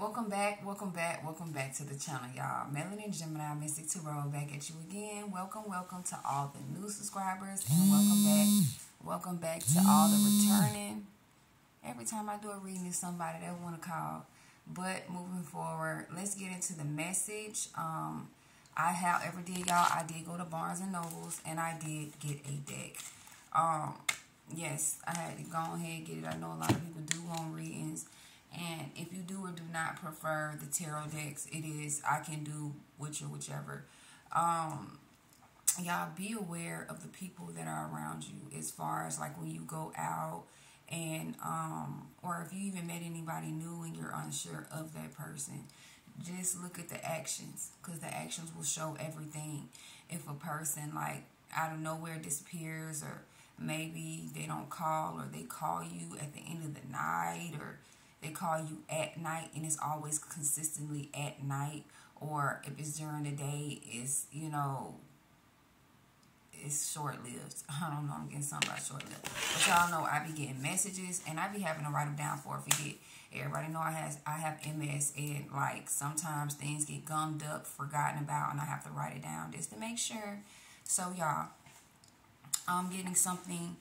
Welcome back, welcome back, welcome back to the channel, y'all. Melanin Gemini Mystic Tarot back at you again. Welcome, welcome to all the new subscribers and welcome back, welcome back to all the returning. Every time I do a reading, there's somebody they want to call. But moving forward, let's get into the message. Um, I, however, did y'all, I did go to Barnes and Nobles and I did get a deck. Um, yes, I had to go ahead and get it. I know a lot of people do on readings and if you do or do not prefer the tarot decks, it is, I can do which or whichever. Um, y'all be aware of the people that are around you as far as like when you go out and, um, or if you even met anybody new and you're unsure of that person. Just look at the actions because the actions will show everything. If a person like out of nowhere disappears or maybe they don't call or they call you at the end of the night or they call you at night and it's always consistently at night or if it's during the day it's you know it's short-lived. I don't know i'm getting something about short-lived. But y'all know i be getting messages and i be having to write them down for a forget. Everybody know i has i have ms and like sometimes things get gummed up forgotten about and i have to write it down just to make sure. So y'all i'm getting something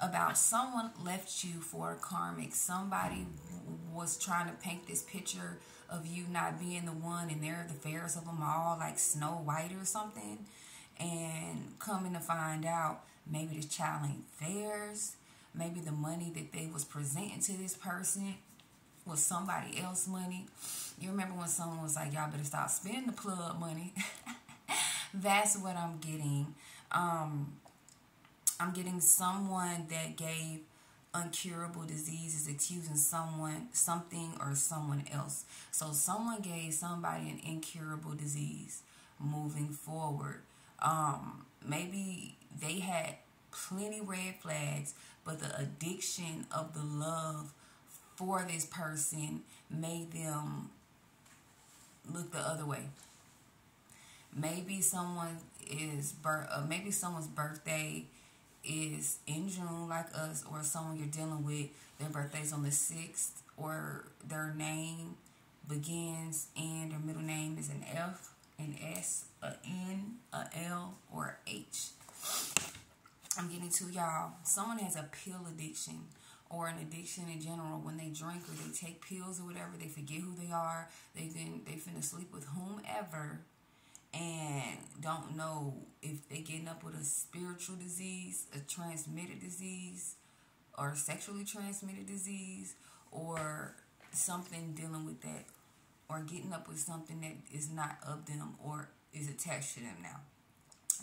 about someone left you for a karmic. Somebody was trying to paint this picture of you not being the one and they're the fairest of them all, like Snow White or something. And coming to find out, maybe the child ain't theirs. Maybe the money that they was presenting to this person was somebody else money. You remember when someone was like, y'all better stop spending the plug money. That's what I'm getting. Um, I'm getting someone that gave uncurable diseases accusing someone something or someone else. So someone gave somebody an incurable disease moving forward. Um, maybe they had plenty red flags but the addiction of the love for this person made them look the other way. Maybe someone is birth uh, maybe someone's birthday is in June like us or someone you're dealing with, their birthday's on the 6th or their name begins and their middle name is an F, an S, a N, a L, or H. I'm getting to y'all. Someone has a pill addiction or an addiction in general. When they drink or they take pills or whatever, they forget who they are. They then they finna sleep with whomever and don't know if they're getting up with a spiritual disease, a transmitted disease, or sexually transmitted disease, or something dealing with that, or getting up with something that is not of them or is attached to them now.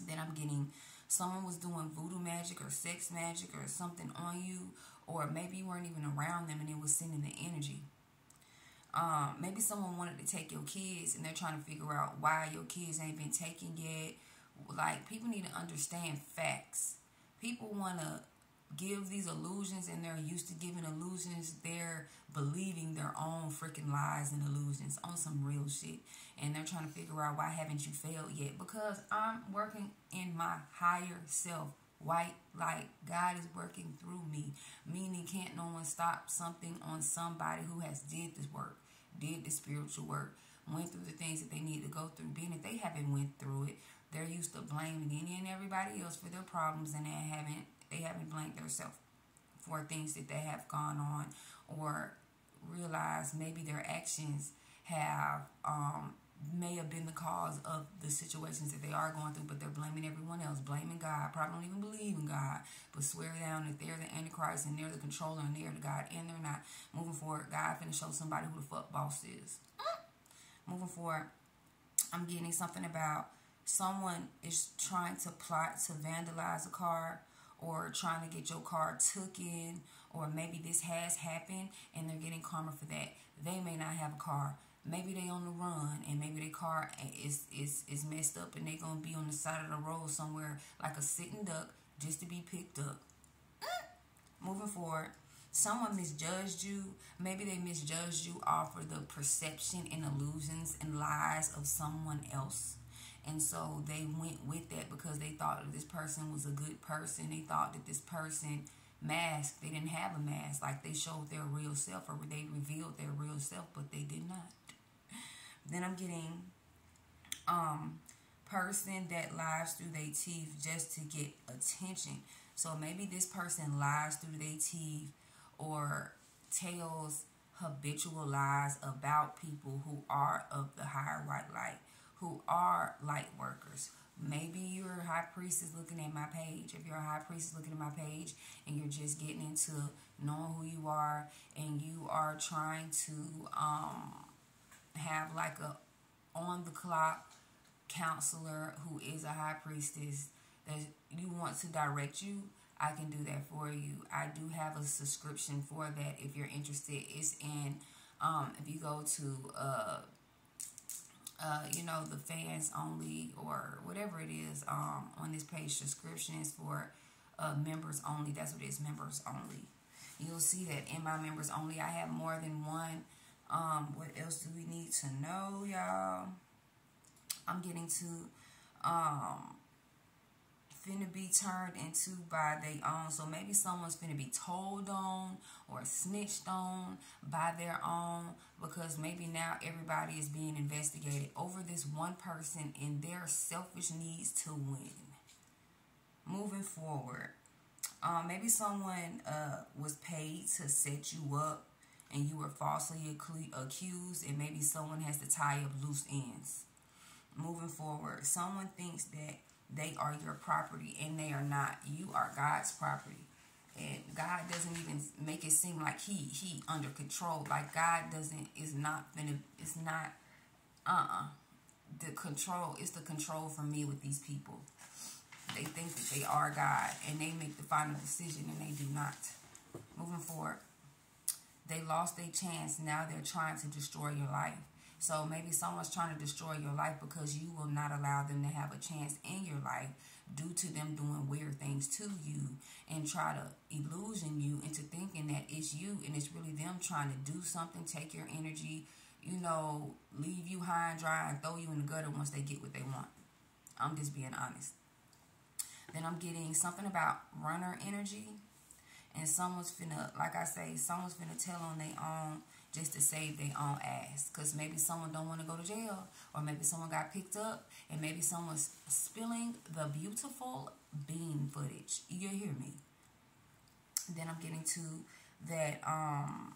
Then I'm getting someone was doing voodoo magic or sex magic or something on you, or maybe you weren't even around them and it was sending the energy. Um, maybe someone wanted to take your kids and they're trying to figure out why your kids ain't been taken yet. Like, people need to understand facts. People want to give these illusions and they're used to giving illusions. They're believing their own freaking lies and illusions on some real shit. And they're trying to figure out why haven't you failed yet? Because I'm working in my higher self white light. God is working through me. Meaning can't no one stop something on somebody who has did this work did the spiritual work, went through the things that they need to go through. Being if they haven't went through it, they're used to blaming any and everybody else for their problems, and they haven't they haven't blamed themselves for things that they have gone on, or realize maybe their actions have um, may have been the cause of the situations that they are going through, but they're blaming everyone else, blaming God. Probably don't even believe in God, but swear down that they're the Antichrist and they're the controller and they're the God, and they're not. Moving forward, God finna show somebody who the fuck boss is. Moving forward, I'm getting something about someone is trying to plot to vandalize a car or trying to get your car took in or maybe this has happened and they're getting karma for that. They may not have a car maybe they on the run and maybe their car is is is messed up and they gonna be on the side of the road somewhere like a sitting duck just to be picked up. Mm. Moving forward, someone misjudged you. Maybe they misjudged you off of the perception and illusions and lies of someone else. And so they went with that because they thought that this person was a good person. They thought that this person mask. They didn't have a mask. Like they showed their real self or they revealed their real self, but they did not. Then I'm getting um person that lies through their teeth just to get attention. So maybe this person lies through their teeth or tells habitual lies about people who are of the higher white light, who are light workers. Maybe your high priest is looking at my page. If your high priest is looking at my page and you're just getting into knowing who you are and you are trying to um, have like a on the clock counselor who is a high priestess that you want to direct you, I can do that for you. I do have a subscription for that if you're interested. It's in, um, if you go to, uh, uh, you know, the fans only or whatever it is um, on this page, subscriptions for uh, members only. That's what it is, members only. You'll see that in my members only, I have more than one. Um, what else do we need to know, y'all? I'm getting to um finna be turned into by their own. So maybe someone's finna be told on or snitched on by their own because maybe now everybody is being investigated over this one person and their selfish needs to win. Moving forward, um, maybe someone uh, was paid to set you up and you were falsely accused and maybe someone has to tie up loose ends moving forward. Someone thinks that they are your property and they are not. You are God's property. And God doesn't even make it seem like he he under control. Like God doesn't is not gonna it's not uh-uh. The control is the control for me with these people. They think that they are God and they make the final decision and they do not. Moving forward. They lost their chance. Now they're trying to destroy your life. So maybe someone's trying to destroy your life because you will not allow them to have a chance in your life due to them doing weird things to you and try to illusion you into thinking that it's you and it's really them trying to do something, take your energy, you know, leave you high and dry and throw you in the gutter once they get what they want. I'm just being honest. Then I'm getting something about runner energy. And someone's finna, like I say, someone's finna tell on their own just to save their own ass. Because maybe someone don't want to go to jail. Or maybe someone got picked up. And maybe someone's spilling the beautiful bean footage. You hear me? Then I'm getting to that um,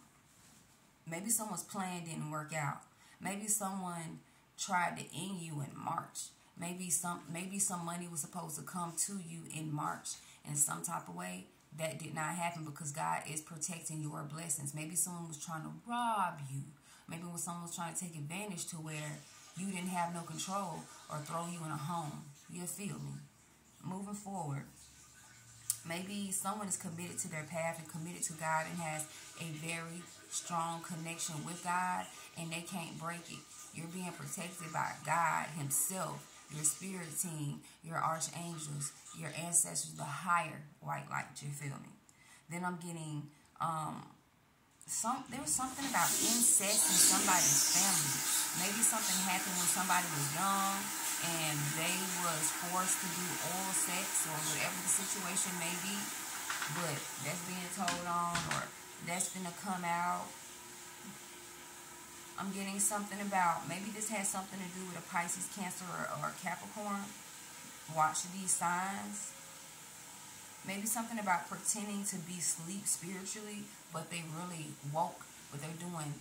maybe someone's plan didn't work out. Maybe someone tried to end you in March. Maybe some maybe some money was supposed to come to you in March in some type of way that did not happen because God is protecting your blessings. Maybe someone was trying to rob you. Maybe when someone was trying to take advantage to where you didn't have no control or throw you in a home. You feel me? Moving forward. Maybe someone is committed to their path and committed to God and has a very strong connection with God and they can't break it. You're being protected by God Himself your spirit team, your archangels, your ancestors, the higher white light. Do You feel me? Then I'm getting um some. There was something about incest in somebody's family. Maybe something happened when somebody was young and they was forced to do oral sex or whatever the situation may be. But that's being told on or that's gonna come out I'm getting something about, maybe this has something to do with a Pisces, Cancer, or, or Capricorn. Watch these signs. Maybe something about pretending to be sleep spiritually, but they really woke, but they're doing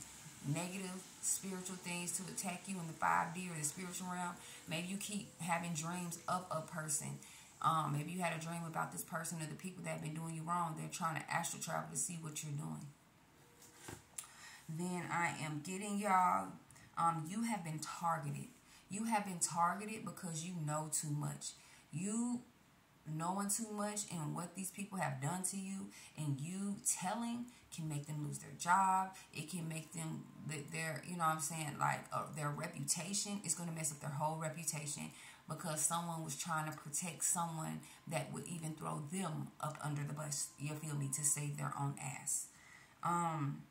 negative spiritual things to attack you in the 5D or the spiritual realm. Maybe you keep having dreams of a person. Um, maybe you had a dream about this person or the people that have been doing you wrong. They're trying to astral travel to see what you're doing then I am getting y'all. Um, you have been targeted. You have been targeted because you know too much. You knowing too much and what these people have done to you and you telling can make them lose their job it can make them their you know what i'm saying like uh, their reputation is going to mess up their whole reputation because someone was trying to protect someone that would even throw them up under the bus you feel me to save their own ass um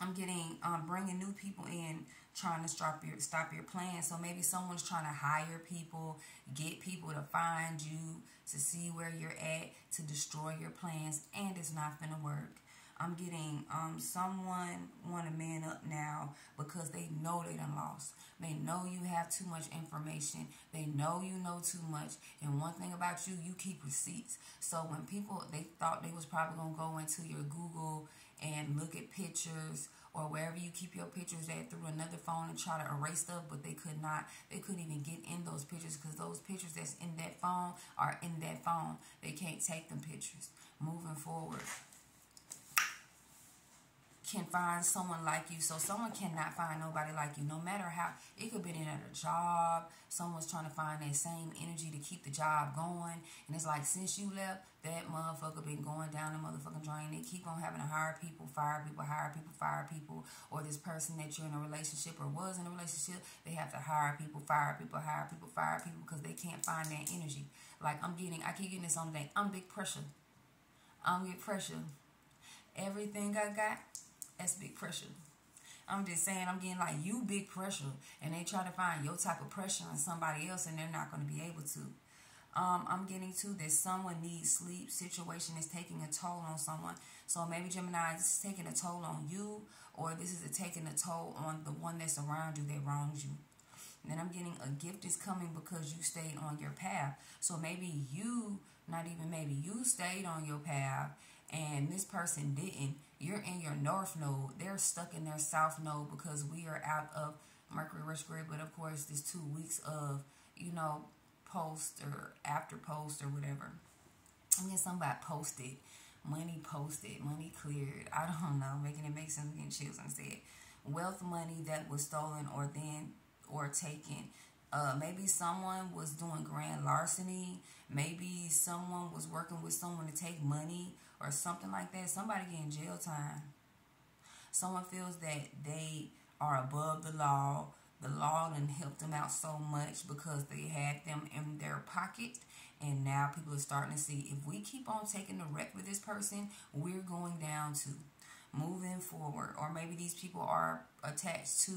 I'm getting um, bringing new people in, trying to stop your stop your plan. So maybe someone's trying to hire people, get people to find you, to see where you're at, to destroy your plans, and it's not gonna work. I'm getting um, someone want to man up now because they know they done lost. They know you have too much information. They know you know too much. And one thing about you, you keep receipts. So when people, they thought they was probably going to go into your Google and look at pictures or wherever you keep your pictures at through another phone and try to erase stuff, but they could not. They couldn't even get in those pictures because those pictures that's in that phone are in that phone. They can't take them pictures. Moving forward can find someone like you. So someone cannot find nobody like you, no matter how. It could be in at a job. Someone's trying to find that same energy to keep the job going. And it's like, since you left, that motherfucker been going down the motherfucking drain. They keep on having to hire people, fire people, hire people, fire people. Or this person that you're in a relationship or was in a relationship, they have to hire people, fire people, hire people, fire people because they can't find that energy. Like I'm getting, I keep getting this on the day. I'm big pressure. I'm big pressure. Everything I got, that's big pressure. I'm just saying, I'm getting like you big pressure, and they try to find your type of pressure on somebody else, and they're not going to be able to. Um, I'm getting to that someone needs sleep. Situation is taking a toll on someone. So maybe Gemini is taking a toll on you, or this is a taking a toll on the one that's around you that wrongs you. And then I'm getting a gift is coming because you stayed on your path. So maybe you, not even maybe you stayed on your path and this person didn't. You're in your north node. They're stuck in their south node because we are out of Mercury retrograde. But of course, there's two weeks of, you know, post or after post or whatever. I mean, somebody posted, money posted, money cleared. I don't know, making it make sense, getting chills instead. Wealth money that was stolen or then or taken. Uh, maybe someone was doing grand larceny. Maybe someone was working with someone to take money or something like that. Somebody getting jail time. Someone feels that they are above the law the law and helped them out so much because they had them in their pocket. And now people are starting to see if we keep on taking the wreck with this person, we're going down to moving forward. Or maybe these people are attached to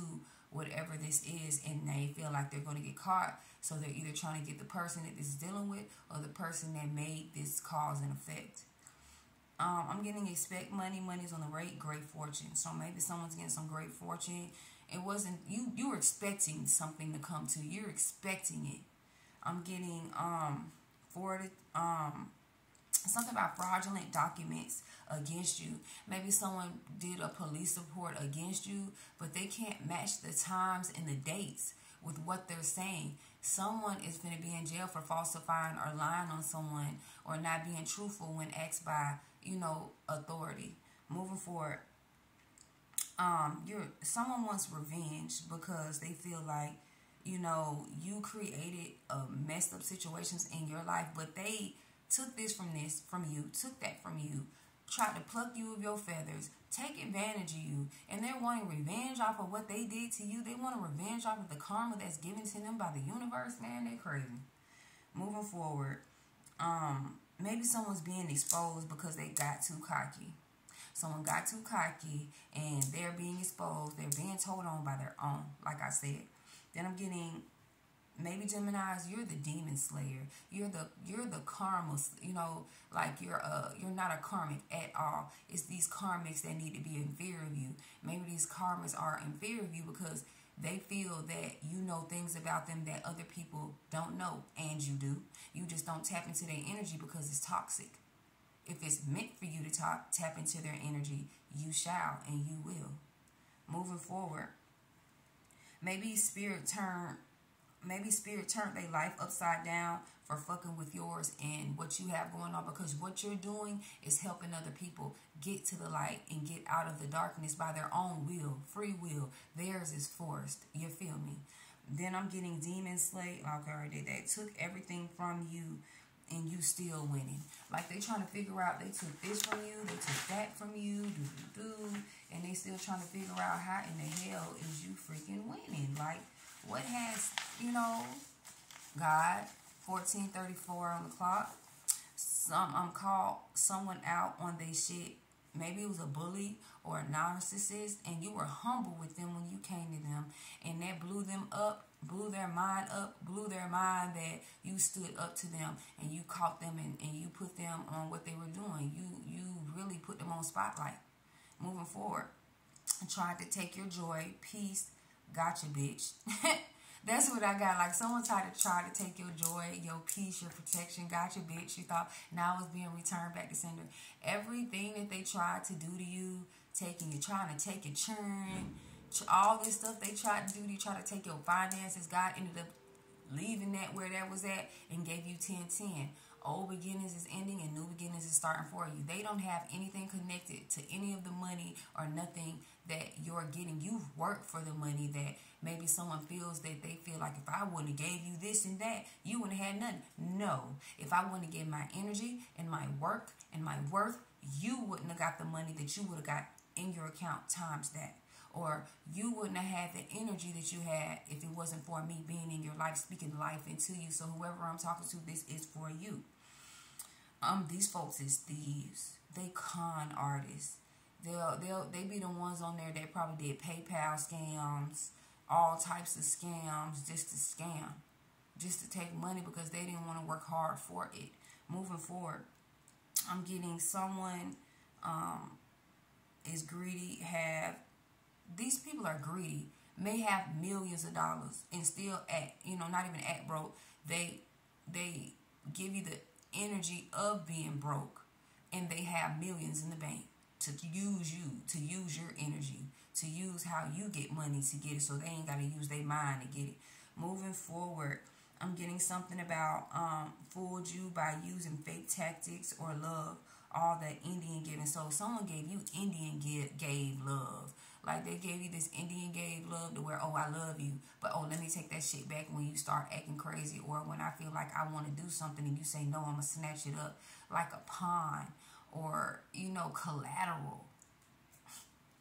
whatever this is and they feel like they're going to get caught. So they're either trying to get the person that this is dealing with or the person that made this cause and effect. Um, I'm getting expect money. Money's on the rate. Great fortune. So maybe someone's getting some great fortune it wasn't you. You were expecting something to come to. You're expecting it. I'm getting um forwarded um something about fraudulent documents against you. Maybe someone did a police report against you, but they can't match the times and the dates with what they're saying. Someone is going to be in jail for falsifying or lying on someone or not being truthful when asked by, you know, authority. Moving forward, um, you're someone wants revenge because they feel like you know you created uh, messed up situations in your life, but they took this from this from you, took that from you, tried to pluck you of your feathers, take advantage of you, and they're wanting revenge off of what they did to you. They want a revenge off of the karma that's given to them by the universe. Man, they crazy. Moving forward, um, maybe someone's being exposed because they got too cocky. Someone got too cocky and they're being exposed. They're being told on by their own, like I said. Then I'm getting maybe Gemini's, you're the demon slayer. You're the you're the karma, you know, like you're a you're not a karmic at all. It's these karmics that need to be in fear of you. Maybe these karmas are in fear of you because they feel that you know things about them that other people don't know and you do. You just don't tap into their energy because it's toxic. If it's meant for you to talk, tap into their energy, you shall and you will. Moving forward, maybe spirit turn, maybe spirit turned their life upside down for fucking with yours and what you have going on because what you're doing is helping other people get to the light and get out of the darkness by their own will, free will. Theirs is forced. You feel me? Then I'm getting demon slate. Okay, oh, I already did that. Took everything from you and you still winning. Like they trying to figure out they took this from you, they took that from you, do do do, and they still trying to figure out how in the hell is you freaking winning. Like what has you know, God, fourteen thirty four on the clock. Some I'm um, called someone out on their shit. Maybe it was a bully or a narcissist, and you were humble with them when you came to them, and that blew them up blew their mind up, blew their mind that you stood up to them and you caught them and, and you put them on what they were doing. You you really put them on spotlight. moving forward. Tried to take your joy, peace, gotcha, bitch. That's what I got. Like someone tried to try to take your joy, your peace, your protection, gotcha, bitch. You thought now it's being returned back to sender. Everything that they tried to do to you, taking you, trying to take your churn, all this stuff they tried to do to you, try to take your finances. God ended up leaving that where that was at and gave you 10 10. Old beginnings is ending and new beginnings is starting for you. They don't have anything connected to any of the money or nothing that you're getting. You've worked for the money that maybe someone feels that they feel like if I wouldn't have gave you this and that, you wouldn't have had nothing. No. If I wouldn't have given my energy and my work and my worth, you wouldn't have got the money that you would have got in your account times that or you wouldn't have had the energy that you had if it wasn't for me being in your life, speaking life into you. So whoever I'm talking to, this is for you. Um, these folks is thieves. They con artists. They'll they'll they be the ones on there that probably did PayPal scams, all types of scams just to scam, just to take money because they didn't want to work hard for it. Moving forward, I'm getting someone um, is greedy, have these people are greedy, may have millions of dollars and still act, you know, not even act broke. They they give you the energy of being broke and they have millions in the bank to use you, to use your energy, to use how you get money to get it so they ain't got to use their mind to get it. Moving forward, I'm getting something about um, fooled you by using fake tactics or love, all that Indian giving. So someone gave you Indian give, gave love. Like they gave you this Indian gave love to where, oh, I love you. But oh, let me take that shit back when you start acting crazy or when I feel like I want to do something and you say, no, I'm going to snatch it up like a pawn or, you know, collateral.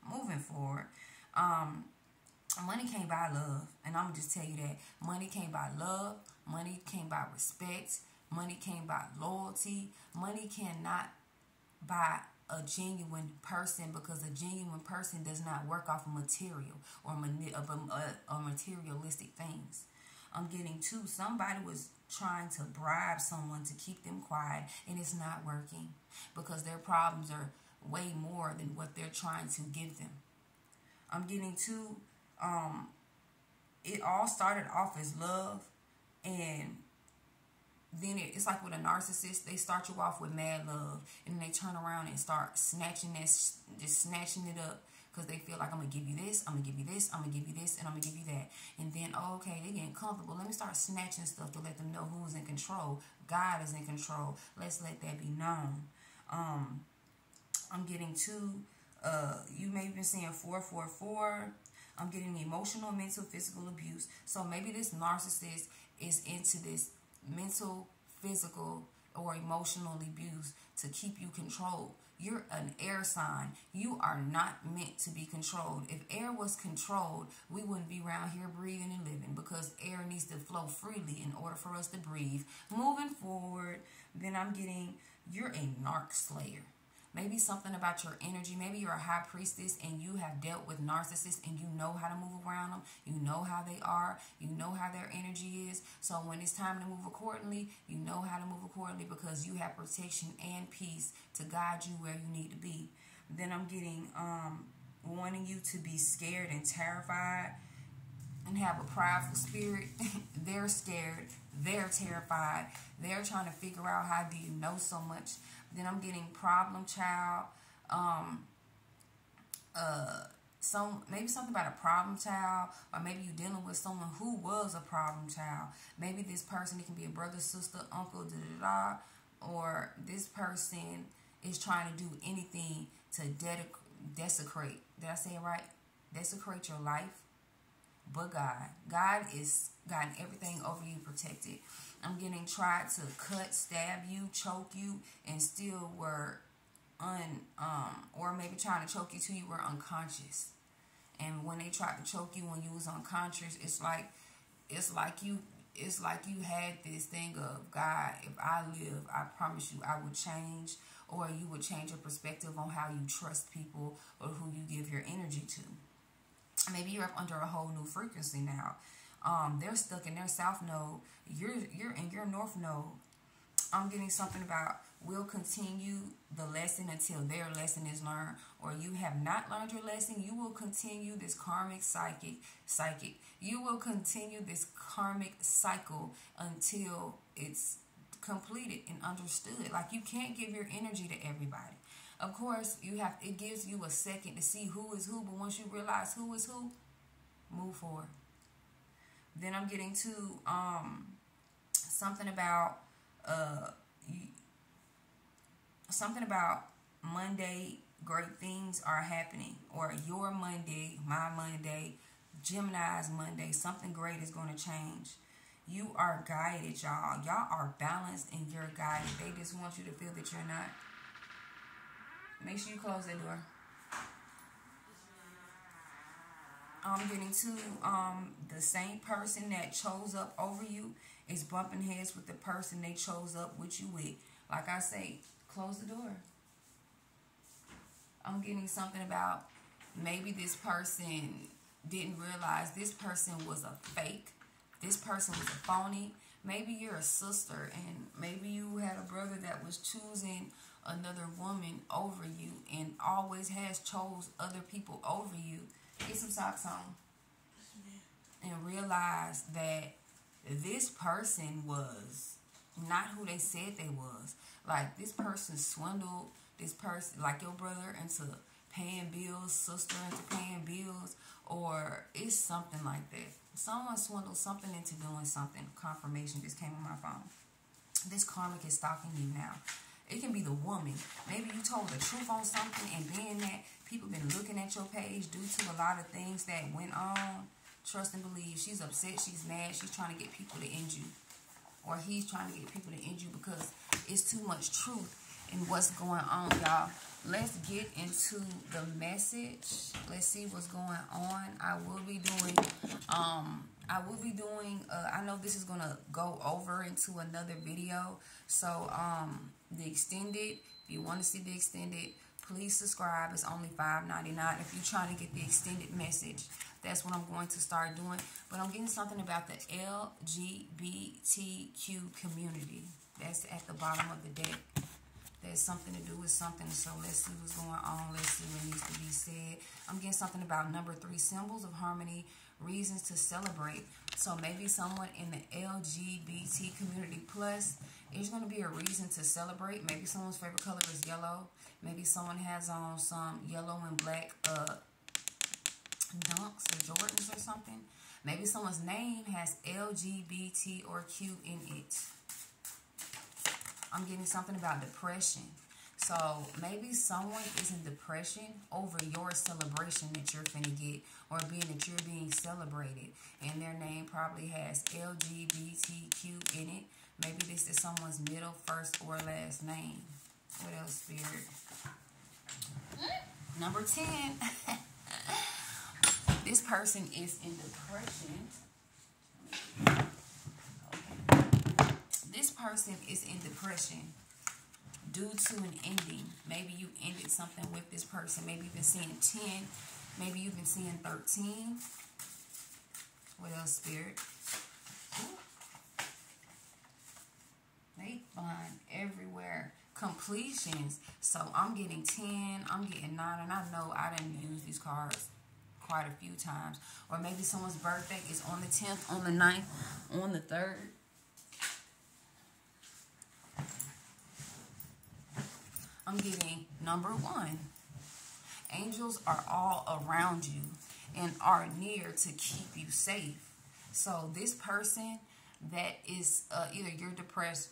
Moving forward. Um, money can't buy love. And I'm just tell you that. Money can't buy love. Money can't buy respect. Money can't buy loyalty. Money cannot buy a genuine person because a genuine person does not work off of material or, mani- or materialistic things. I'm getting to somebody was trying to bribe someone to keep them quiet and it's not working because their problems are way more than what they're trying to give them. I'm getting to um it all started off as love and then it, it's like with a narcissist, they start you off with mad love, and then they turn around and start snatching this, just snatching it up, because they feel like I'm gonna give you this, I'm gonna give you this, I'm gonna give you this, and I'm gonna give you that. And then, oh, okay, they getting comfortable. Let me start snatching stuff to let them know who's in control. God is in control. Let's let that be known. Um, I'm getting two. Uh, you may have been seeing four, four, four. I'm getting emotional, mental, physical abuse. So maybe this narcissist is into this mental, physical, or emotional abuse to keep you controlled. You're an air sign. You are not meant to be controlled. If air was controlled, we wouldn't be around here breathing and living because air needs to flow freely in order for us to breathe. Moving forward, then I'm getting you're a narc slayer. Maybe something about your energy. Maybe you're a high priestess and you have dealt with narcissists and you know how to move around them. You know how they are. You know how their energy is. So when it's time to move accordingly, you know how to move accordingly because you have protection and peace to guide you where you need to be. Then I'm getting um, wanting you to be scared and terrified and have a prideful spirit. They're scared. They're terrified. They're trying to figure out how do you know so much then I'm getting problem child. Um, uh, some maybe something about a problem child, or maybe you're dealing with someone who was a problem child. Maybe this person it can be a brother, sister, uncle, da da da, or this person is trying to do anything to desecrate. Did I say it right? Desecrate your life. But God, God is got everything over you protected. I'm getting tried to cut, stab you, choke you, and still were un um or maybe trying to choke you till you were unconscious. And when they tried to choke you when you was unconscious, it's like it's like you it's like you had this thing of God, if I live, I promise you I would change or you would change your perspective on how you trust people or who you give your energy to. Maybe you're up under a whole new frequency now um, they're stuck in their south node. You're you're in your north node. I'm getting something about we'll continue the lesson until their lesson is learned or you have not learned your lesson you will continue this karmic psychic psychic you will continue this karmic cycle until it's completed and understood like you can't give your energy to everybody of course you have it gives you a second to see who is who but once you realize who is who move forward then i'm getting to um something about uh something about Monday, great things are happening, or your Monday, my Monday, Gemini's Monday, something great is going to change. You are guided, y'all. Y'all are balanced and you're guided. They just want you to feel that you're not. Make sure you close that door. I'm getting to um, the same person that chose up over you is bumping heads with the person they chose up with you with. Like I say, close the door. I'm getting something about maybe this person didn't realize this person was a fake. This person was a phony. Maybe you're a sister and maybe you had a brother that was choosing another woman over you and always has chose other people over you. Get some socks on. And realize that this person was not who they said they was. Like this person swindled this person, like your brother, into paying bills, sister into paying bills, or it's something like that. Someone swindled something into doing something. Confirmation just came on my phone. This karmic is stalking you now. It can be the woman. Maybe you told the truth on something, and being that people been looking at your page due to a lot of things that went on. Trust and believe. She's upset. She's mad. She's trying to get people to end you or he's trying to get people to end you because it's too much truth in what's going on, y'all. Let's get into the message. Let's see what's going on. I will be doing, um, I will be doing, uh, I know this is going to go over into another video. So, um, the extended, if you want to see the extended, please subscribe. It's only $5.99 if you're trying to get the extended message. That's what I'm going to start doing. But I'm getting something about the LGBTQ community. That's at the bottom of the deck. There's something to do with something. So let's see what's going on. Let's see what needs to be said. I'm getting something about number three, symbols of harmony, reasons to celebrate. So maybe someone in the LGBT community plus, there's going to be a reason to celebrate. Maybe someone's favorite color is yellow. Maybe someone has on some yellow and black uh, Dunks or Jordans or something. Maybe someone's name has LGBT or Q in it. I'm getting something about depression. So maybe someone is in depression over your celebration that you're finna get or being that you're being celebrated. And their name probably has LGBTQ in it. Maybe this is someone's middle, first, or last name. What else, Spirit? Number 10. this person is in depression. Person is in depression due to an ending. Maybe you ended something with this person. Maybe you've been seeing 10. Maybe you've been seeing 13. What else, Spirit? They find everywhere completions. So I'm getting 10, I'm getting 9, and I know I didn't use these cards quite a few times. Or maybe someone's birthday is on the 10th, on the 9th, on the 3rd. I'm getting number one. Angels are all around you and are near to keep you safe. So this person that is uh, either you're depressed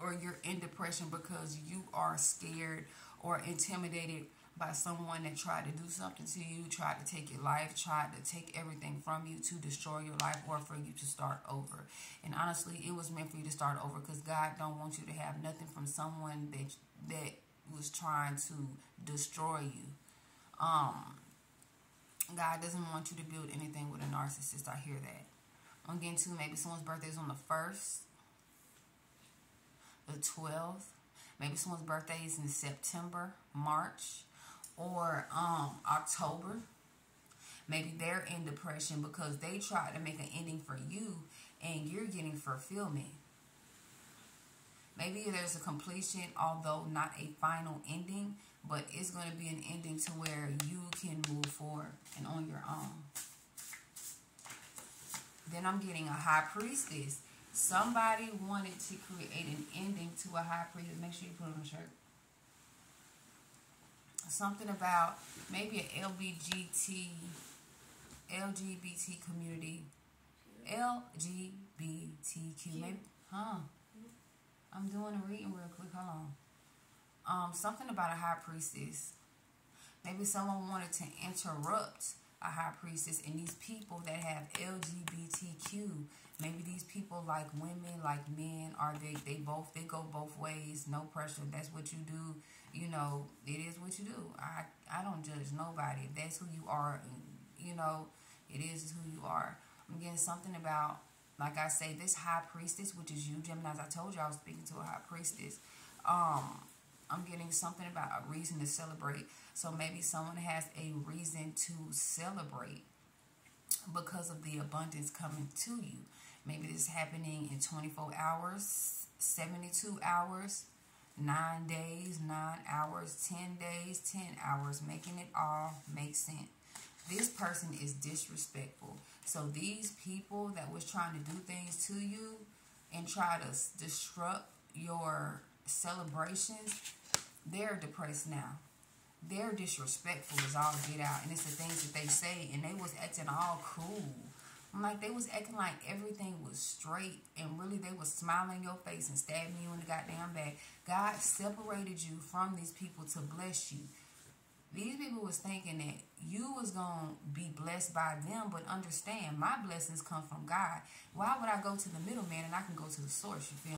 or you're in depression because you are scared or intimidated by someone that tried to do something to you, tried to take your life, tried to take everything from you to destroy your life or for you to start over. And honestly, it was meant for you to start over because God don't want you to have nothing from someone that that was trying to destroy you. Um, God doesn't want you to build anything with a narcissist. I hear that. I'm getting to maybe someone's birthday is on the 1st the 12th. Maybe someone's birthday is in September, March, or um, October. Maybe they're in depression because they tried to make an ending for you and you're getting fulfillment. Maybe there's a completion, although not a final ending, but it's going to be an ending to where you can move forward and on your own. Then I'm getting a high priestess. Somebody wanted to create an ending to a high priestess. Make sure you put on a shirt. Something about maybe an LBGT, LGBT community. LGBTQ. Maybe, huh? I'm doing a reading real quick. Hold on. Um, something about a high priestess. Maybe someone wanted to interrupt a high priestess and these people that have LGBTQ. Maybe these people like women, like men, are they they both they go both ways, no pressure. That's what you do. You know, it is what you do. I I don't judge nobody. If that's who you are, you know, it is who you are. I'm getting something about like I say, this high priestess, which is you, Gemini, as I told you, I was speaking to a high priestess. Um, I'm getting something about a reason to celebrate. So maybe someone has a reason to celebrate because of the abundance coming to you. Maybe this is happening in 24 hours, 72 hours, 9 days, 9 hours, 10 days, 10 hours, making it all make sense. This person is disrespectful. So these people that was trying to do things to you and try to disrupt your celebrations, they're depressed now. They're disrespectful as all get out. And it's the things that they say. And they was acting all cool. I'm like, they was acting like everything was straight. And really, they was smiling your face and stabbing you in the goddamn back. God separated you from these people to bless you. These people was thinking that you was going to be blessed by them, but understand, my blessings come from God. Why would I go to the middleman and I can go to the source, you feel